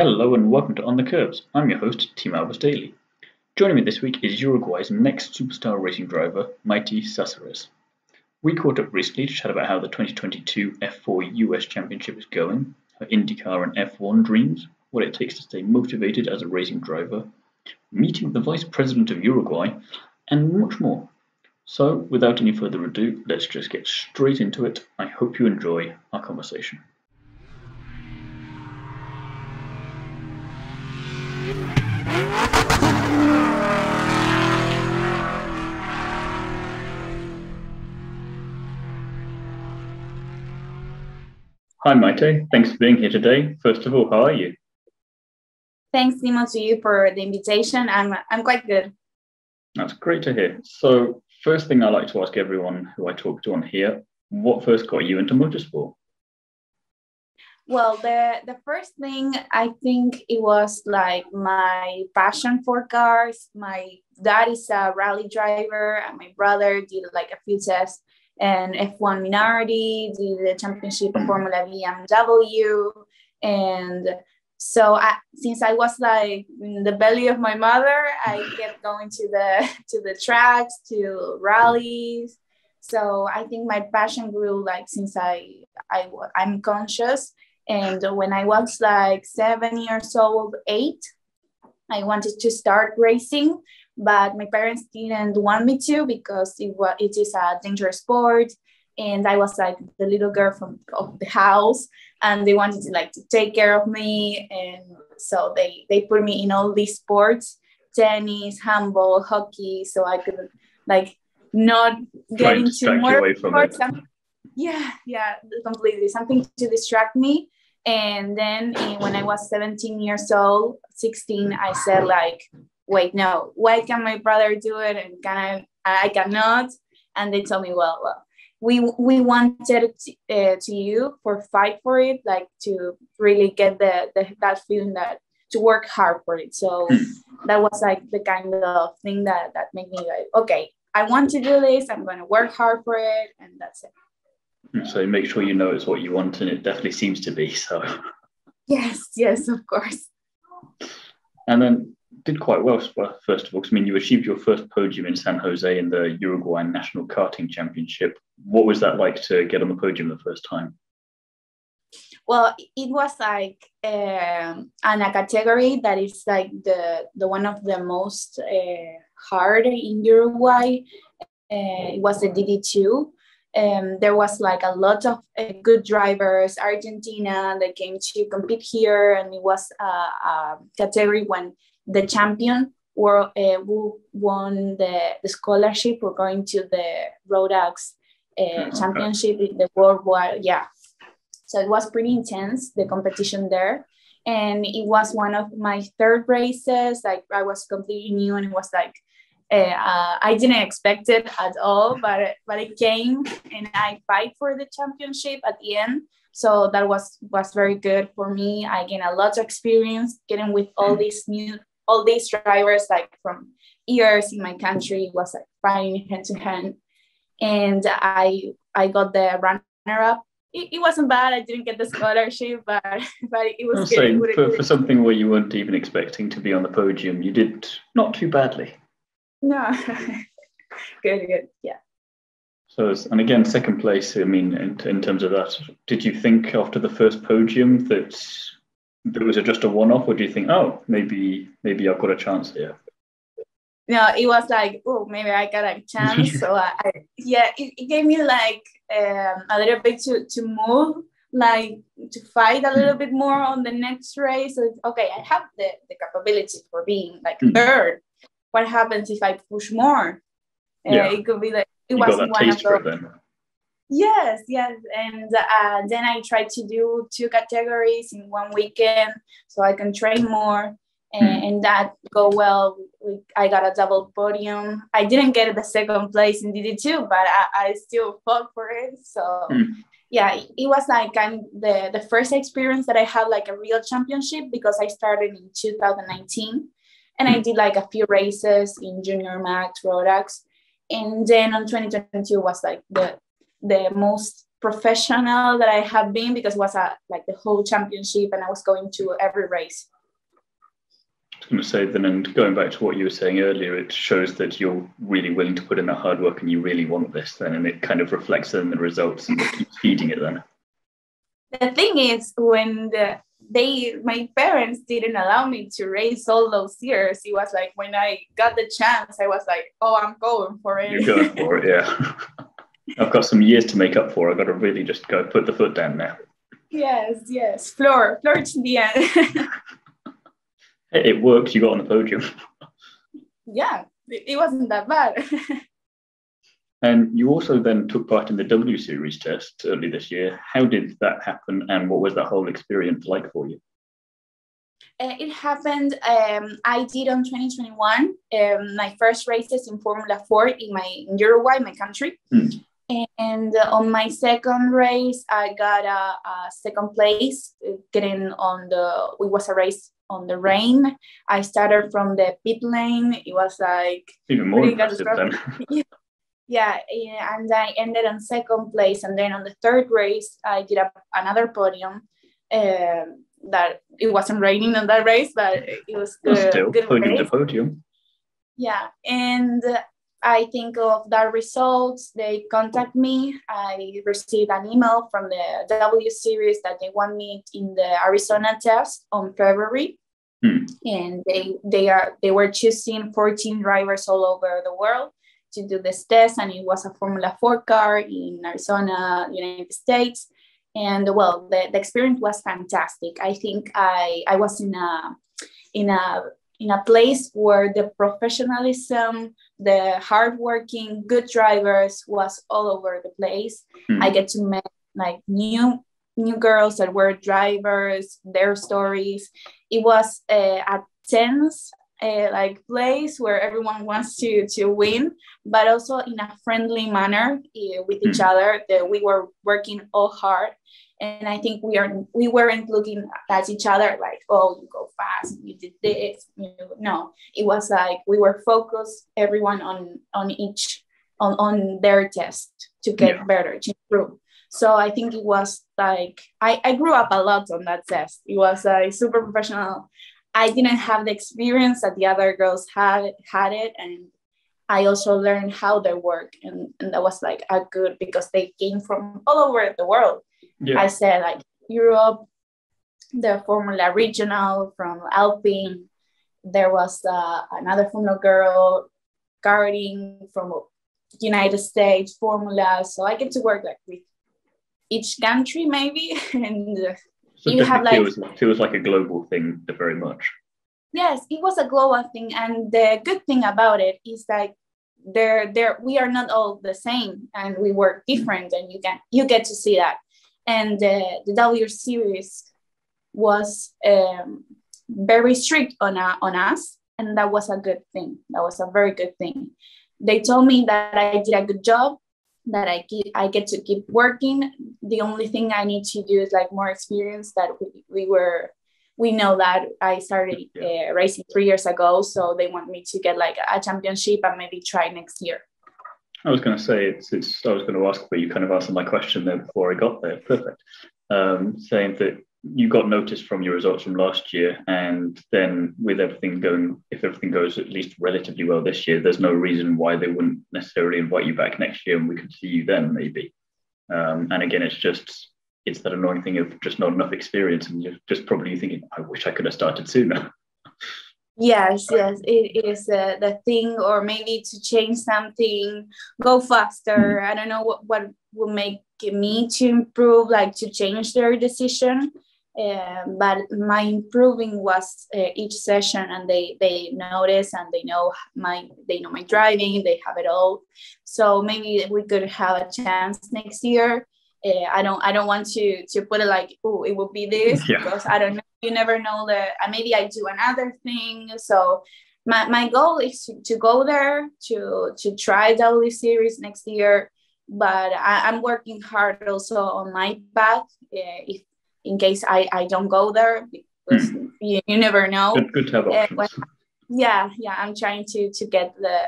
Hello and welcome to On the Kerbs. I'm your host, Tim Albers Daly. Joining me this week is Uruguay's next superstar racing driver, Maite Cáceres. We caught up recently to chat about how the 2022 F4 US Championship is going, her IndyCar and F1 dreams, what it takes to stay motivated as a racing driver, meeting the Vice President of Uruguay, and much more. So, without any further ado, let's just get straight into it. I hope you enjoy our conversation. Hi, Maite. Thanks for being here today. First of all, how are you? Thanks, Timo, to you for the invitation. I'm, I'm quite good. That's great to hear. So, first thing I like to ask everyone who I talk to on here what first got you into motorsport? Well, the, the first thing I think it was like my passion for cars. My dad is a rally driver, and my brother did like a few tests and F1 Minardi, did the championship of Formula BMW. And so I, since I was like in the belly of my mother, I kept going to the to the tracks, to rallies. So I think my passion grew like since I I I'm conscious. And when I was like seven years old, eight, I wanted to start racing but my parents didn't want me to because it was it is a dangerous sport. And i was like the little girl from of the house and they wanted to like to take care of me. And so they they put me in all these sports tennis handball hockey so i could like not get into more sports. yeah yeah completely. Something to distract me. And then eh, when i was 17 years old 16 i said like wait, no, why can my brother do it and can I, I cannot? And they told me, well, well we we wanted to, uh, to you for fight for it, like to really get the, the that feeling that to work hard for it. So hmm. that was like the kind of thing that that made me like, okay, I want to do this. I'm going to work hard for it, and that's it. So make sure you know it's what you want, and it definitely seems to be. So yes, yes, of course. And then did quite well, first of all, because I mean, you achieved your first podium in San Jose in the Uruguayan National Karting Championship. What was that like to get on the podium the first time? Well, it was like um, on a category that is like the, the one of the most uh, hard in Uruguay. Uh, it was the DD2. Um, there was like a lot of uh, good drivers, Argentina, that came to compete here, and it was a, a category when the champion were, uh, who won the, the scholarship for going to the Rotax uh, championship in the worldwide. Yeah. So it was pretty intense, the competition there. And it was one of my third races. Like I was completely new and it was like, uh, uh, I didn't expect it at all, but but it came and I fight for the championship at the end. So that was was very good for me. I gained a lot of experience getting with all mm. these new all these drivers like from years in my country was like fighting hand to hand. And i i got the runner up. It, it, wasn't bad. I didn't get the scholarship but but it was good. Saying, for, for something where you weren't even expecting to be on the podium you did not too badly. No. Good good. Yeah. So, and again, second place. I mean, in, in terms of that, did you think after the first podium that was it just a one-off or do you think oh maybe maybe i've got a chance here no it was like oh maybe i got a chance so I, I yeah it, it, gave me like um, a little bit to to move like to fight a little mm. bit more on the next race so okay i have the, the capability for being like mm. third what happens if i push more uh, yeah. it could be like it you was one of those Yes, yes. And uh, then I try to do two categories in one weekend so I can train more and, hmm. and that go well. We, I got a double podium. I didn't get the second place in DD2, but I, I still fought for it. So mm. yeah, it was like kind of the, the first experience that I had like a real championship because I started in 2019 and I hmm. did like a few races in Junior Max, Rotax. And then on 2022 was like the the most professional that I have been because it was a like the whole championship and I was going to every race. I was going to say then, and going back to what you were saying earlier, it shows that you're really willing to put in that hard work and you really want this then, and it kind of reflects in the results and keeps feeding it then. The thing is, when the they my parents didn't allow me to race all those years. It was like when I got the chance, I was like, oh, I'm going for it. You're going for it, yeah. I've got some years to make up for. I've got to really just go put the foot down now. Yes, yes. Floor, floor to the end. it worked. You got on the podium. yeah, it wasn't that bad. and you also then took part in the W Series test early this year. How did that happen, and what was that whole experience like for you? Uh, it happened. Um, I did on 2021 um, my first races in Formula Four in my in Uruguay, my country. Hmm. And on my second race, I got a, a, second place, getting on the. It was a race on the rain. I started from the pit lane. It was like even more impressive then. yeah, and I ended on second place. And then on the third race, I did a, another podium. Um, that it wasn't raining on that race, but it was good. Still good podium race. to podium. Yeah, and I think of the results. They contact me. I received an email from the W Series that they want me in the Arizona test on February, hmm. and they they are they were choosing 14 drivers all over the world to do this test, and it was a Formula Four car in Arizona, United States. And well, the, the experience was fantastic. I think I I was in a in a in a place where the professionalism, the hardworking, good drivers was all over the place. Mm. I get to meet like new new girls that were drivers, their stories. It was uh, a tense uh, like place where everyone wants to to win, but also in a friendly manner uh, with each mm. other. That we were working all hard and i think we are we weren't looking at each other like oh you go fast you did this you know, no. It was like we were focused everyone on on each on on their test to get yeah. better to improve. So i think it was like I, I grew up a lot on that test. It was a uh, super professional. I didn't have the experience that the other girls had had it and I also learned how they work, and, and that was like a good because they came from all over the world yeah. I said like Europe, the Formula Regional from Alpine. There was uh, another Formula girl guarding from United States Formula. So I get to work like with each country maybe, and uh, so you have like feels, feels like a global thing very much. Yes, it was a global thing, and the good thing about it is like there there we are not all the same and we work different and you can you get to see that and uh, the W series was um, very strict on, uh, on us, and that was a good thing. That was a very good thing. They told me that I did a good job, that I keep, I get to keep working. The only thing I need to do is like more experience. That we, we were we know that I started uh, racing three years ago, so they want me to get like a championship and maybe try next year. I was going to say it's, it's. I was going to ask, but you kind of answered my question there before I got there. Perfect. Um, saying that you got notice from your results from last year, and then with everything going, if everything goes at least relatively well this year, there's no reason why they wouldn't necessarily invite you back next year, and we could see you then maybe. Um, and again, it's just it's that annoying thing of just not enough experience, and you're just probably thinking, I wish I could have started sooner. Yes, yes, it is uh, the thing, or maybe to change something, go faster. I don't know what, what will make me to improve, like to change their decision. Uh, but my improving was uh, each session, and they they notice and they know my they know my driving, they have it all. So maybe we could have a chance next year. Uh, I don't I don't want to to put it like oh it will be this yeah. because I don't know you never know that uh, maybe I do another thing. So my, my goal is to, to go there to to try W series next year. But I, am working hard also on my path uh, if in case I, I don't go there because mm. you, you never know. Good, good to have options. Uh, yeah, yeah, I'm trying to to get the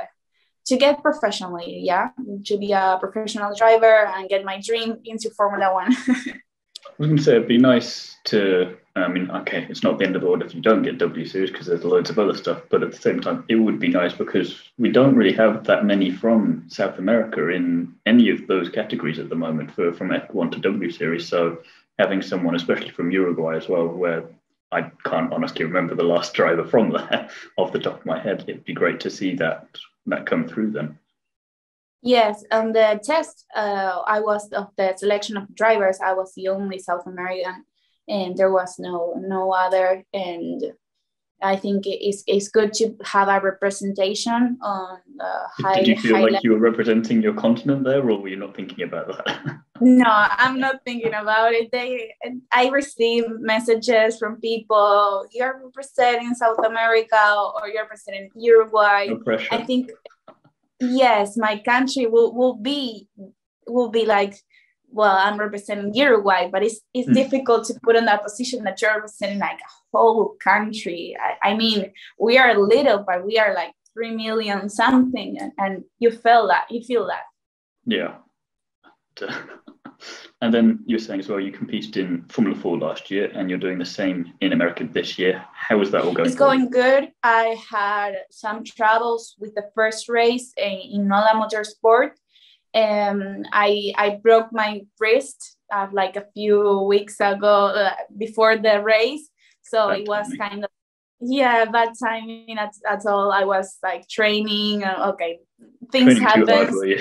to get professionally, yeah, to be a professional driver and get my dream into Formula One. I was going to say it'd be nice to. I mean, okay, it's not the end of the world if you don't get W Series because there's loads of other stuff. But at the same time, it would be nice because we don't really have that many from South America in any of those categories at the moment for from F1 to W Series. So having someone, especially from Uruguay as well, where I can't honestly remember the last driver from there off the top of my head, it'd be great to see that that come through then. Yes, on the test, uh, I was of the selection of drivers. I was the only South American, and there was no no other. And I think it's it's good to have a representation on the high. Did you feel like level. you were representing your continent there, or were you not thinking about that? no, I'm not thinking about it. They, I receive messages from people. You're representing South America, or you're representing Uruguay. No pressure. I think yes, my country will, will be will be like, well, I'm representing Uruguay, but it's it's Mm. difficult to put in that position that you're representing like a whole country. I, I mean, we are little, but we are like three million something, and, and you feel that you feel that. Yeah. And then you were saying as well, you competed in Formula Four last year, and you're doing the same in America this year. How is that all going? It's going good. I had some troubles with the first race in, Nola Motorsport. Um, I I broke my wrist uh, like a few weeks ago uh, before the race, so Bad it was timing. kind of yeah bad timing. at, that's all. I was like training. Uh, okay, things Training too hard, happen.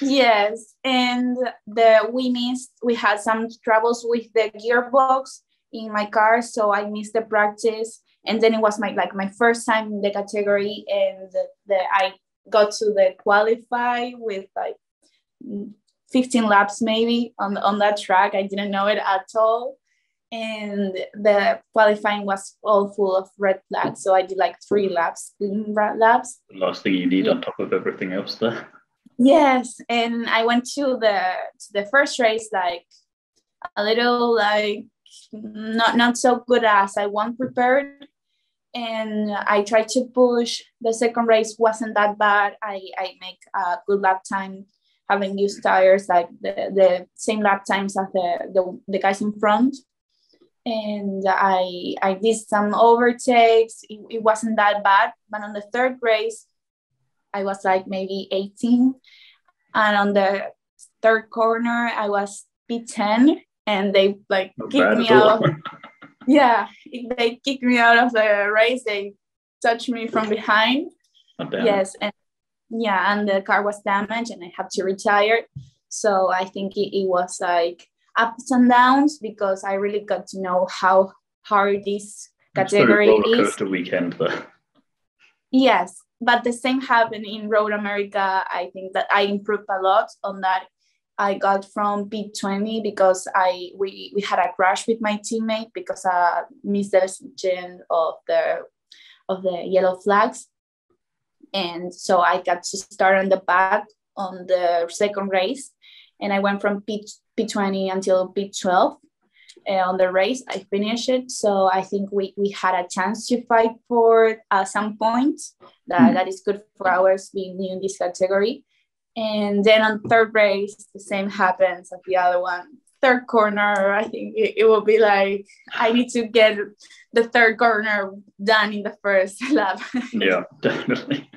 Yes, and the we missed. We had some troubles with the gearbox in my car, so I missed the practice. And then it was my like my first time in the category, and the, the I got to the qualify with like 15 laps maybe on on that track. I didn't know it at all, and the qualifying was all full of red flags. So I did like three laps, clean laps, The last thing you need on top of everything else there. Yes, and I went to the to the first race like a little like not not so good as I want prepared, and I tried to push. The second race wasn't that bad. I I make a good lap time, having used tires like the, the same lap times as the, the the guys in front, and I I did some overtakes. It, it wasn't that bad, but on the third race. I was like maybe 18. And on the third corner, I was P10 and they like Not kicked me out. Yeah, they kicked me out of the race. They touched me from behind. Oh. Yes. And yeah, and the car was damaged and I had to retire. So I think it, it was like ups and downs because I really got to know how hard this It's category roller is. coaster weekend there. Yes, but the same happened in Road America. I think that I improved a lot on that. I got from P20 because I we, we had a crash with my teammate because uh, I missed the decision of the of the yellow flags. And so I got to start on the back on the second race. And I went from P, P20 until P12 uh, on the race. I finished it. So I think we, we had a chance to fight for uh, some points. That, Mm. that is good for ours being new in this category. And then on third race, the same happens at the other one. Third corner, I think it, it will be like I need to get the third corner done in the first lap. Yeah, definitely.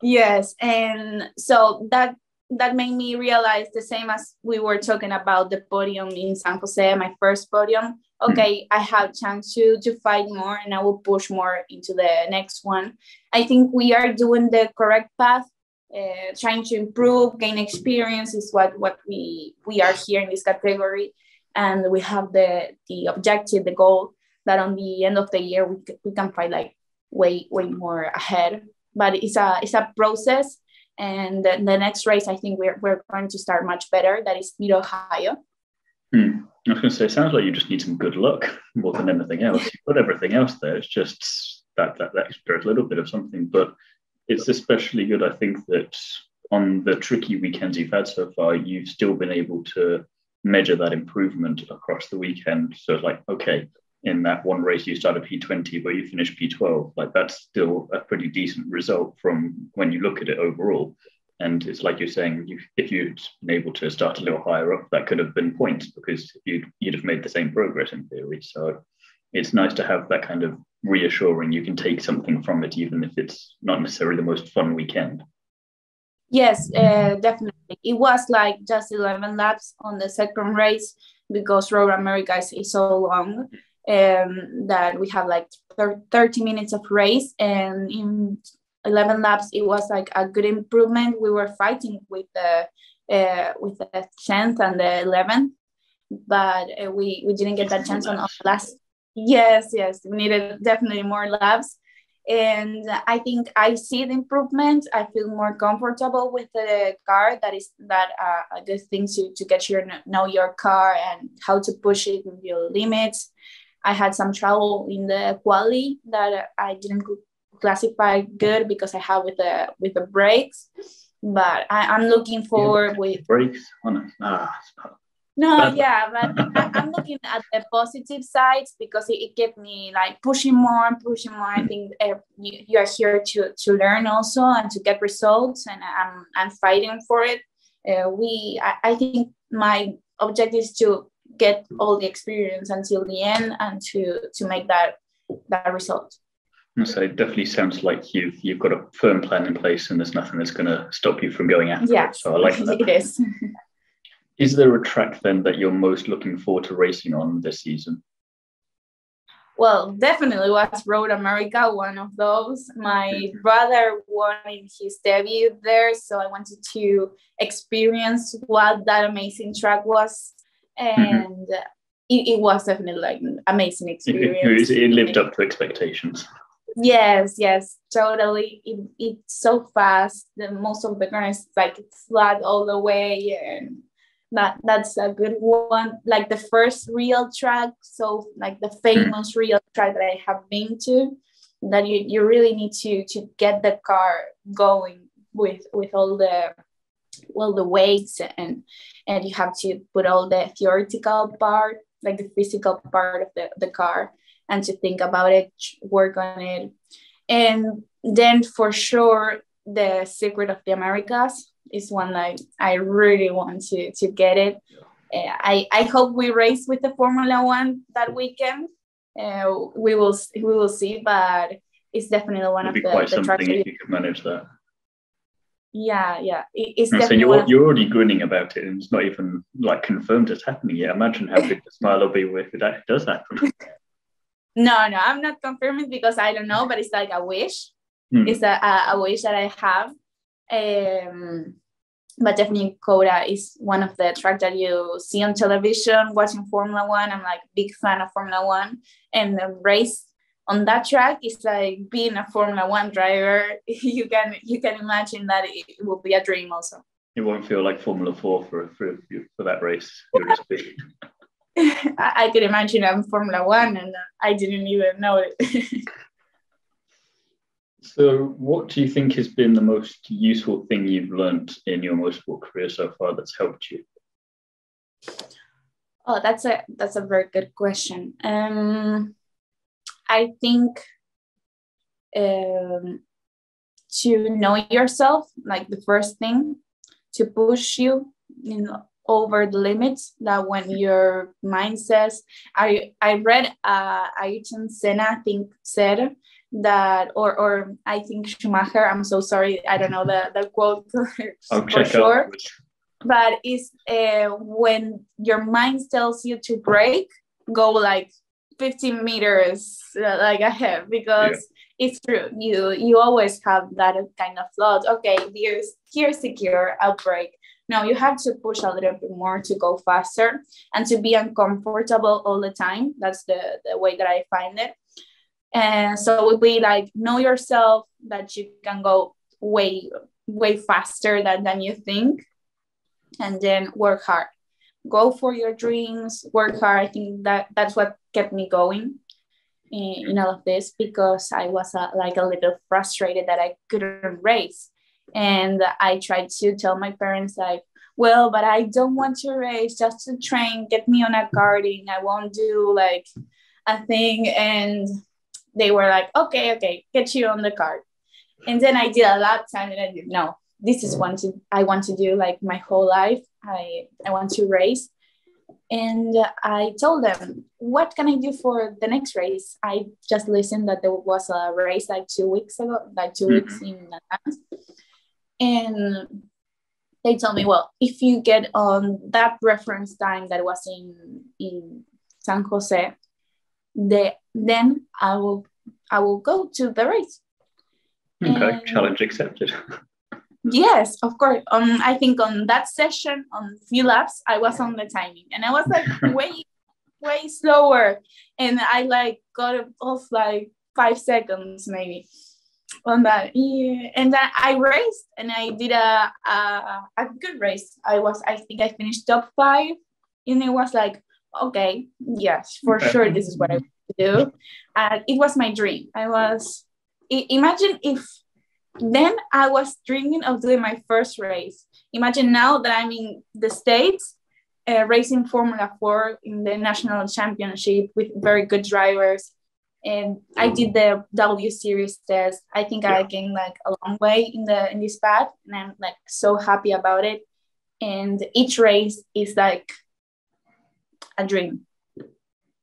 Yes, and so that that made me realize the same as we were talking about the podium in San Jose, my first podium. Okay, I have chance to to fight more, and I will push more into the next one. I think we are doing the correct path. Uh, trying to improve, gain experience is what what we we are here in this category, and we have the the objective, the goal that on the end of the year we, we can fight like way way more ahead but it's a it's a process and the, the next race i think we're, we're going to start much better that is mid ohio Hmm. I was going to say, it sounds like you just need some good luck more than anything else. You've got everything else there. It's just that, that, that extra little bit of something. But it's especially good, I think, that on the tricky weekends you've had so far, you've still been able to measure that improvement across the weekend. So it's like, okay, in that one race you started P20 but you finished P12. Like that's still a pretty decent result from when you look at it overall. And it's like you're saying, you, if you'd been able to start a little higher up, that could have been points because you'd you'd have made the same progress in theory. So it's nice to have that kind of reassuring you can take something from it, even if it's not necessarily the most fun weekend. Yes, uh, definitely. It was like just 11 laps on the second race because Road America is so long um, that we have like 30 minutes of race. And in 11 laps, it was like a good improvement. We were fighting with the uh, with the 10th and the 11th, but uh, we, we didn't get that chance on, the last. Yes, yes, we needed definitely more laps and i think i see the improvement i feel more comfortable with the car that is that uh, a good thing to, to get your know your car and how to push it in your limits i had some trouble in the quality that i didn't classify good because i have with the with the brakes but I, am looking forward with brakes on ah, no, yeah, but I, am looking at the positive sides because it, it kept me like pushing more and pushing more. I think uh, you, you, are here to to learn also and to get results, and I'm I'm fighting for it. Uh, we, I, I think my objective is to get all the experience until the end and to to make that that result. So it definitely sounds like you've you've got a firm plan in place, and there's nothing that's going to stop you from going after yeah, it. So I like that. it is. Is there a track then that you're most looking forward to racing on this season? Well, definitely was Road America one of those. My brother won in his debut there, so I wanted to experience what that amazing track was, mm-hmm. And mm-hmm. it, it, was definitely like an amazing experience. It, it, lived up to expectations. Yes, yes, totally. It, it's so fast. The most of the ground is like flat all the way, and that that's a good one like the first real track so like the famous real track that i have been to that you, you really need to to get the car going with with all the well the weights and and you have to put all the theoretical part like the physical part of the, the car and to think about it work on it and then for sure the Circuit of the Americas is one that I really want to to get it. Uh, I I hope we race with the Formula One that weekend. Uh, we will we will see, but it's definitely one It'd of be the, quite the something if you could manage that. Yeah, yeah, it, it's definitely. So you're you're already grinning about it, and it's not even like confirmed it's happening yet. Imagine how big the smile will be if it does happen. no, no, I'm not confirming because I don't know, but it's like a wish. Hmm. It's a, a, a wish that I have. Um, but definitely COTA is one of the tracks that you see on television watching Formula One. I'm like big fan of Formula One, and the race on that track is like being a Formula One driver. You can you can imagine that it will be a dream also. It won't feel like Formula Four for for for that race. You'll just be. I, I could imagine I'm Formula One, and I didn't even know it. So, what do you think has been the most useful thing you've learned in your motorsport career so far that's helped you? Oh, that's a that's a very good question. Um, I think um, to know yourself, like the first thing, to push you, you know, over the limits. That when your mind says, I I read uh, Ayrton Senna, I think said that or or I think Schumacher. I'm so sorry, I don't know the the quote for sure. Out. But it's uh, when your mind tells you to brake go like 15 meters uh, like ahead because yeah. it's true. You you always have that kind of thought. Okay, here's here's secure. Brake. No, you have to push a little bit more to go faster and to be uncomfortable all the time. That's the, the way that I find it. And so it would be like know yourself that you can go way, way faster than, than you think. And then work hard. Go for your dreams, work hard. I think that that's what kept me going in, in all of this because I was uh, like a little frustrated that I couldn't race. And I tried to tell my parents like, well, but I don't want to race just to train, get me on a karting. I won't do like a thing, and they were like, okay, okay, get you on the card. And then I did a lap time, and I did no, this is one to I want to do like my whole life. I I want to race, and I told them, what can I do for the next race? I just listened that there was a race like two weeks ago, like 2 mm-hmm. weeks in advance, and they told me, well, if you get on that reference time that was in in San Jose, the, then I will I will go to the race. Okay, and, challenge accepted. yes, of course. Um, I think on that session, on few laps, I was on the timing, and I was like way way slower, and I like got off like five seconds maybe on that. Yeah. And then I raced and I did a, a, a good race. I was, I think I finished top five. And it was like, okay, yes, for okay. sure, this is what I want to do. And it was my dream. I was, imagine if then I was dreaming of doing my first race. Imagine now that I'm in the States uh, racing Formula 4 in the national championship with very good drivers and I did the W series test. I think yeah. I gained like a long way in the in this path, and I'm like so happy about it. And each race is like a dream.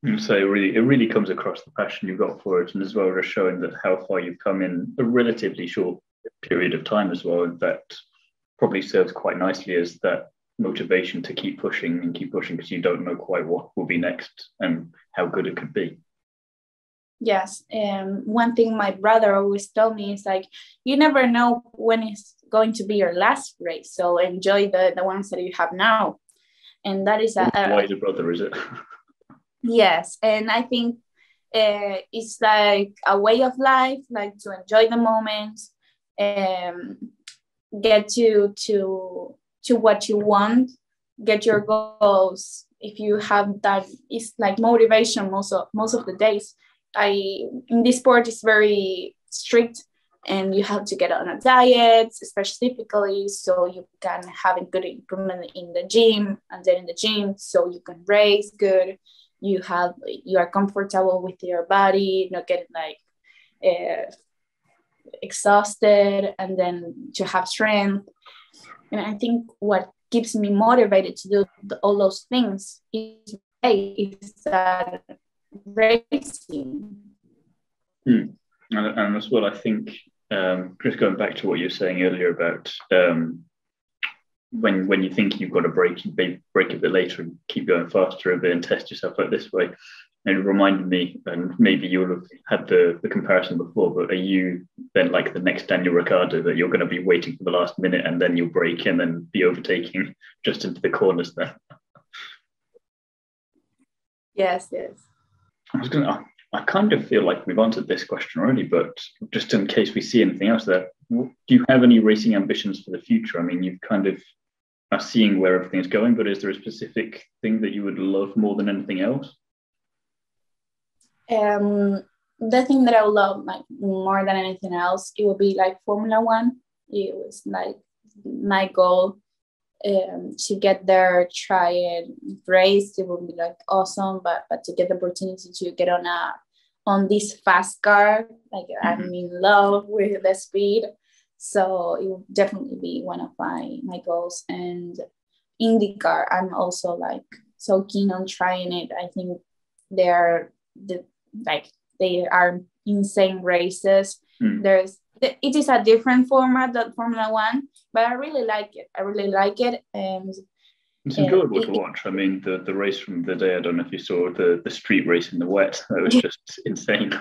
Mm. So it really, it really comes across the passion you've got for it, and as well as showing that how far you've come in a relatively short period of time as well. That probably serves quite nicely as that motivation to keep pushing and keep pushing because you don't know quite what will be next and how good it could be. Yes. And one thing my brother always told me is like, you never know when it's going to be your last race. So enjoy the, the ones that you have now. And that is a, a wiser brother, is it? yes. And I think uh, it's like a way of life, like to enjoy the moment, um, get to to to what you want, get your goals. If you have that, it's like motivation most of most of the days I in this sport is very strict and you have to get on a diet specifically so you can have a good improvement in the gym and then in the gym so you can race good you have you are comfortable with your body not getting like uh, exhausted and then to have strength and i think what keeps me motivated to do all those things is, is that racing. Hmm. And, and, as well, I think um, just going back to what you were saying earlier about um, when when you think you've got a brake, you brake a bit later and keep going faster a bit and test yourself out this way. And it reminded me, and maybe you'll have had the, the comparison before, but are you then like the next Daniel Ricciardo that you're going to be waiting for the last minute and then you'll brake and then be overtaking just into the corners there? Yes, yes. I was going to, I kind of feel like we've answered this question already, but just in case we see anything else there, do you have any racing ambitions for the future? I mean, you've kind of are seeing where everything is going, but is there a specific thing that you would love more than anything else? Um, the thing that I would love like more than anything else, it would be like Formula One. It was like my goal um, to get there, try it, race, it would be like awesome. But but to get the opportunity to get on a on this fast car, like mm-hmm. I'm in love with the speed. So it will definitely be one of my my goals. And IndyCar, I'm also like so keen on trying it. I think they're the like they are insane races. Mm. There's it is a different format than Formula One, but I really like it. I really like it, and it's enjoyable to watch. I mean, the the race from the day. I don't know if you saw the the street race in the wet. That was just insane.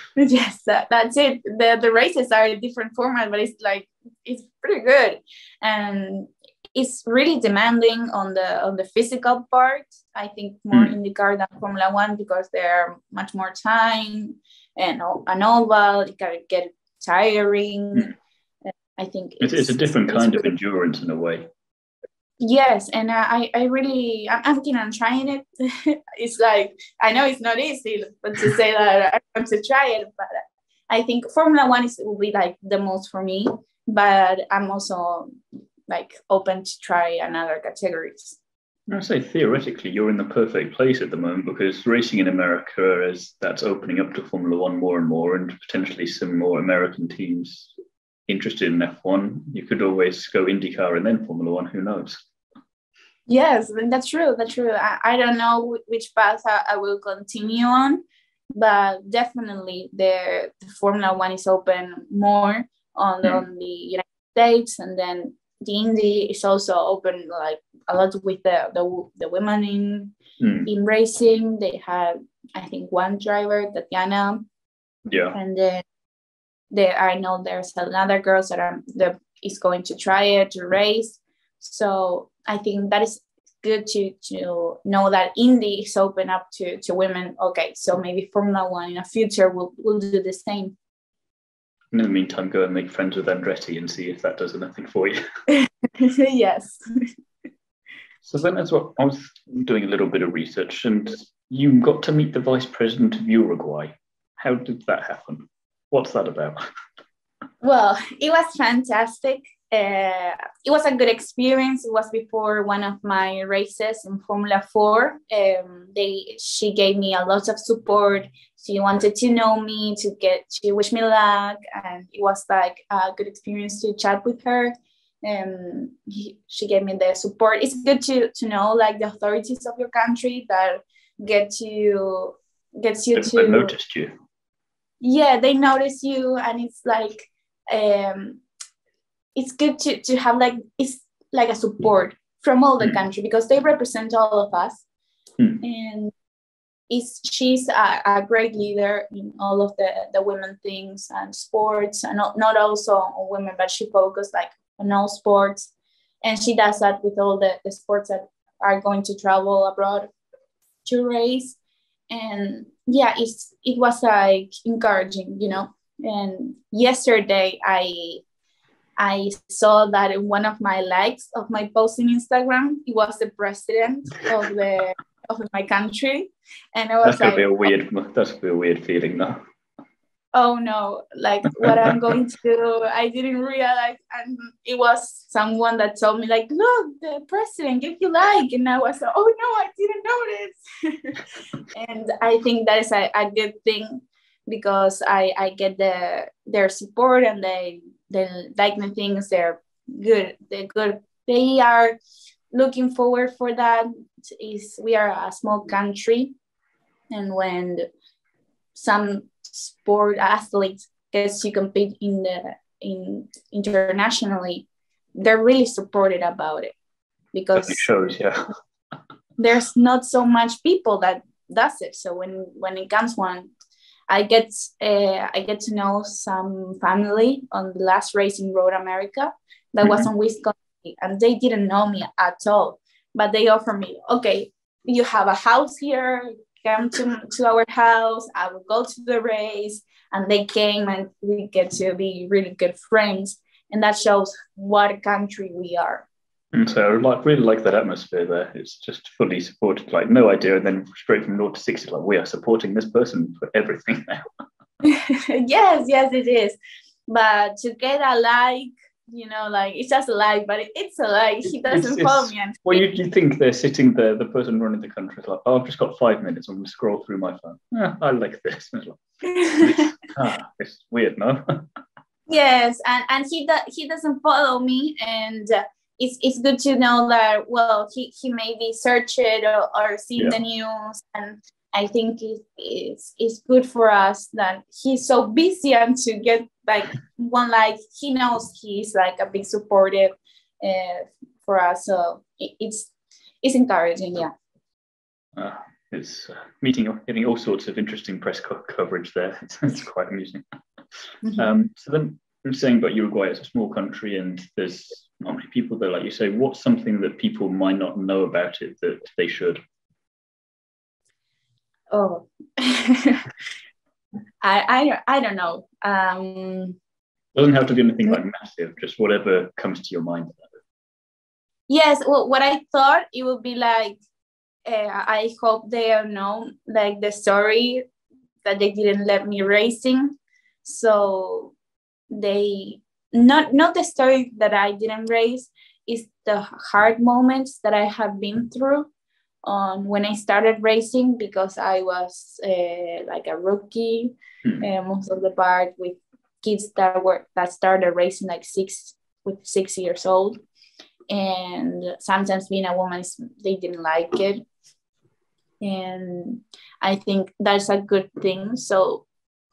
yes, that, that's it. The the races are a different format, but it's like it's pretty good, and it's really demanding on the on the physical part. I think more mm. in the car than Formula One because there are much more time and an oval. You gotta get tiring. Mm. I think it's, it's, a different kind of endurance in a way. Yes, and I, I really, I'm keen on trying it. it's like I know it's not easy, but to say that I want to try it, but I think Formula One is will be like the most for me. But I'm also like open to try another categories. I say theoretically, you're in the perfect place at the moment because racing in America is that's opening up to Formula One more and more, and potentially some more American teams interested in F1. You could always go IndyCar and then Formula One. Who knows? Yes, that's true. That's true. I, I don't know which path I, I will continue on, but definitely the, the Formula One is open more on, mm. on the United States, and then the Indy is also open like a lot with the the, the women in mm. in racing. They have I think one driver, Tatiana. Yeah. And then there I know there's another girl that are that is going to try it to race. So I think that is good to to know that Indy is open up to to women. Okay, so maybe Formula One in the future will will do the same. In the meantime, go and make friends with Andretti and see if that does anything for you. yes. So then, as well, I was doing a little bit of research, and you got to meet the vice president of Uruguay. How did that happen? What's that about? Well, it was fantastic uh, it was a good experience. It was before one of my races in Formula Four. Um, they she gave me a lot of support. She wanted to know me, to get to wish me luck, and it was like a good experience to chat with her. Um, he, she gave me the support. It's good to to know like the authorities of your country that get to gets you to noticed you. Yeah, they notice you, and it's like um it's good to, to have like it's like a support from all the mm. country because they represent all of us mm. and is she's a, a, great leader in all of the, the women things and sports and not, not also on women but she focused like on all sports and she does that with all the, the sports that are going to travel abroad to race and yeah it's it was like encouraging you know and yesterday i I saw that in one of my likes of my post in Instagram, it was the president of the of my country, and I was that's gonna like, be a weird. That's gonna be a weird feeling, though. Oh no! Like what I'm going to do, I didn't realize, and it was someone that told me, like, look, the president gave you like, and I was like, oh no, I didn't notice. and I think that is a, a good thing because I I get the their support and they they like the things. They're good they're good. They are looking forward for that. Is we are a small country. And when some sport athletes gets to compete in the in internationally they're really supported about it. Because it shows yeah. there's not so much people that does it. So when when it comes one I get uh, I get to know some family on the last race in Road America that mm-hmm. was on Wisconsin, and they didn't know me at all. But they offered me, okay, you have a house here, come to, to our house. I will go to the race, and they came, and we get to be really good friends, and that shows what country we are. And so I like really like that atmosphere there. It's just fully supported, like no idea, and then straight from naught to sixty, like we are supporting this person for everything now. yes, yes, it is. But to get a like, you know, like it's just a like, but it's a like. He doesn't it's, follow me. And well, you, you think they're sitting there, the person running the country is like, oh, I've just got five minutes. I'm going to scroll through my phone. Yeah, I like this. It's, like, ah, it's weird, no? yes, and and he do, he doesn't follow me, and. It's, it's good to know that well he, he maybe searched or, or seen yeah. the news and I think it, it's, it's good for us that he's so busy and to get like one like he knows he's like a big supportive uh, for us so it, it's it's encouraging yeah uh, it's uh, meeting getting all sorts of interesting press co- coverage there it's, it's quite amusing mm-hmm. um, so then I'm saying about Uruguay, it's a small country and there's not many people there. Like you say, what's something that people might not know about it that they should? Oh, I, I, I don't know. Um, doesn't have to be anything like massive, just whatever comes to your mind. Yes, well, what I thought it would be like, uh, I hope they know like the story that they didn't let me racing. So they not not the story that I didn't raise is the hard moments that I have been through on when I started racing because I was uh, like a rookie mm. uh, most of the part with kids that were that started racing like six with six years old. And sometimes being a woman they didn't like it. And I think that's a good thing. So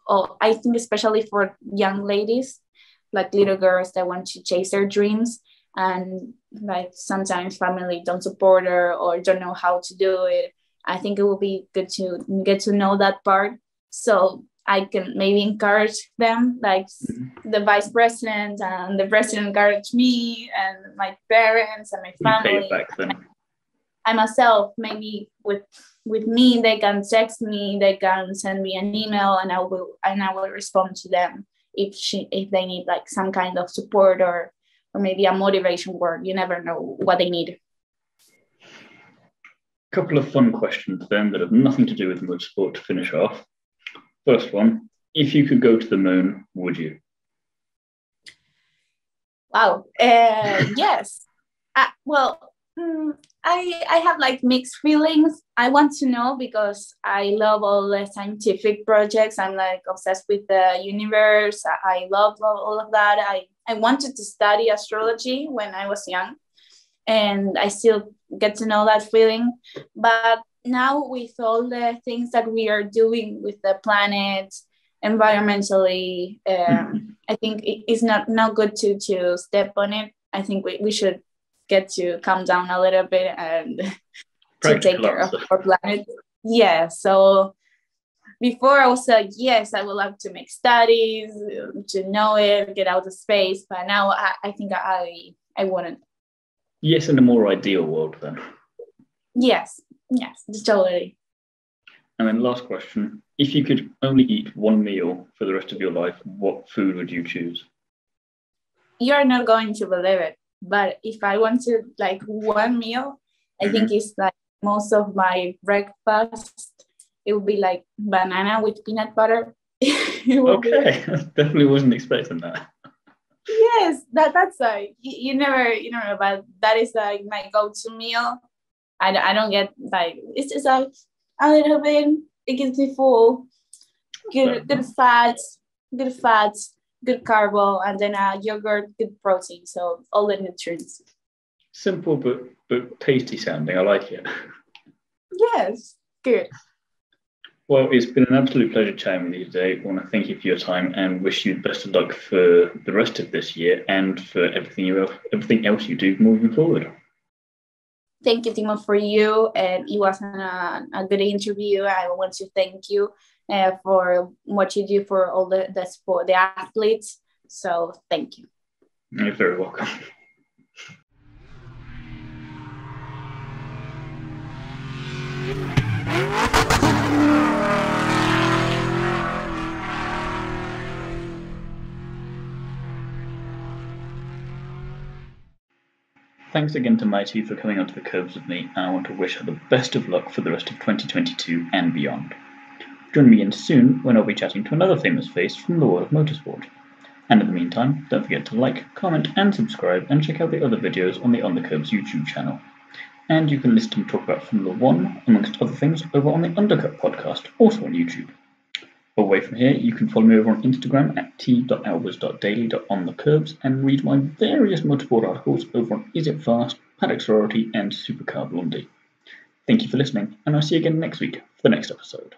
oh, I think especially for young ladies like little girls that want to chase their dreams. And like sometimes family don't support her or don't know how to do it. I think it will be good to get to know that part. So i can maybe encourage them like mm-hmm. the vice president and the president encouraged me and my parents and my family. I myself maybe with with me they can text me they can send me an email and i will and i will respond to them if she if they need like some kind of support or or maybe a motivation word. You never know what they need. A couple of fun questions then that have nothing to do with motorsport to finish off. First one, if you could go to the moon, would you? Wow. Uh, yes. Uh, well, I I have like mixed feelings. I want to know because I love all the scientific projects. I'm like obsessed with the universe. I love all of that. I I wanted to study astrology when I was young, and I still get to know that feeling. But now, with all the things that we are doing with the planet, environmentally, um. I think it's not not good to to step on it. I think we, we should get to calm down a little bit and to take care of our planet. Yeah. So before I was like, yes, I would love to make studies, to know it, get out of space. But now I, I think I I wouldn't. Yes, in a more ideal world then. Yes, yes, totally. And then last question. If you could only eat one meal for the rest of your life, what food would you choose? You're not going to believe it. But if I want to like one meal, I mm-hmm. think it's like most of my breakfast it would be like banana with peanut butter. okay, definitely wasn't expecting that. Yes, that that's like you, you never you know but that is like my go-to meal. I, I don't get like it's just like a little bit. It gets me full. Good good fats, good fats, good carbo, and then a yogurt, good protein. So all the nutrients. Simple but but tasty sounding. I like it. Yes, good. Well, it's been an absolute pleasure chatting with you today. I want to thank you for your time and wish you the best of luck for the rest of this year and for everything you everything else you do moving forward. Thank you, Timo, for you. And it was a, uh, a good interview. I want to thank you uh, for what you do for all the, the sport, the athletes. So thank you. You're very welcome. Thanks again to Maite for coming onto the Kerbs with me, and I want to wish her the best of luck for the rest of 2022 and beyond. Join me again soon when I'll be chatting to another famous face from the world of motorsport. And in the meantime, don't forget to like, comment, and subscribe, and check out the other videos on the On the Kerbs YouTube channel. And you can listen me talk about Formula One, amongst other things, over on the Undercut podcast, also on YouTube. Away from here, you can follow me over on Instagram at t.albers.daly.onthekerbs and read my various motorsport articles over on Is It Fast, Paddock Sorority, and Supercar Blondie. Thank you for listening, and I'll see you again next week for the next episode.